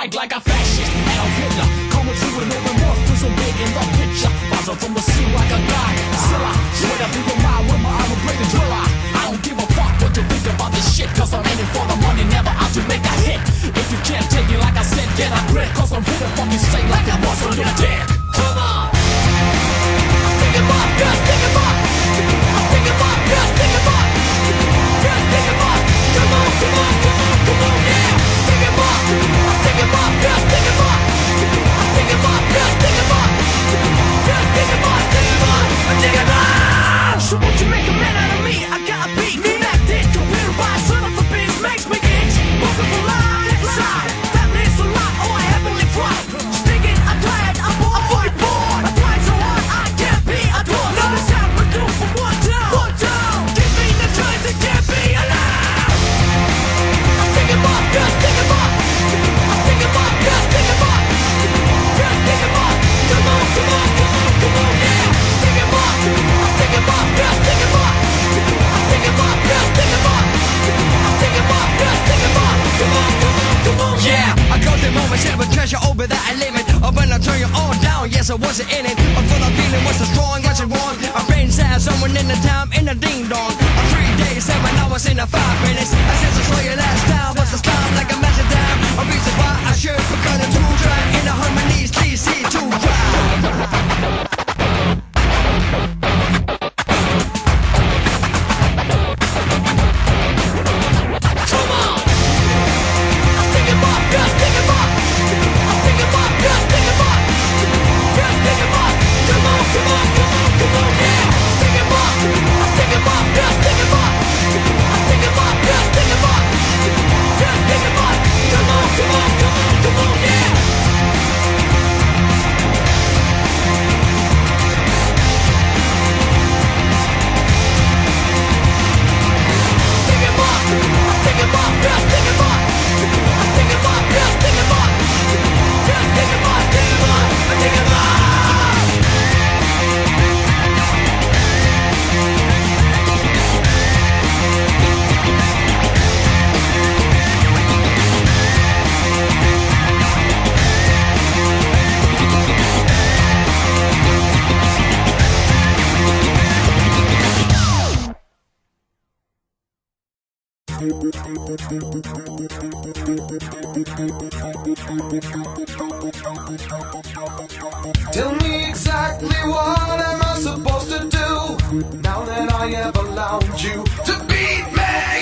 bike like a fashion. turn you all down. Yes, I wasn't in it. but for the feeling was so strong, was it wrong? I brain sad, someone in the town in the ding dong. Tell me exactly what am I supposed to do now that I have allowed you to beat me?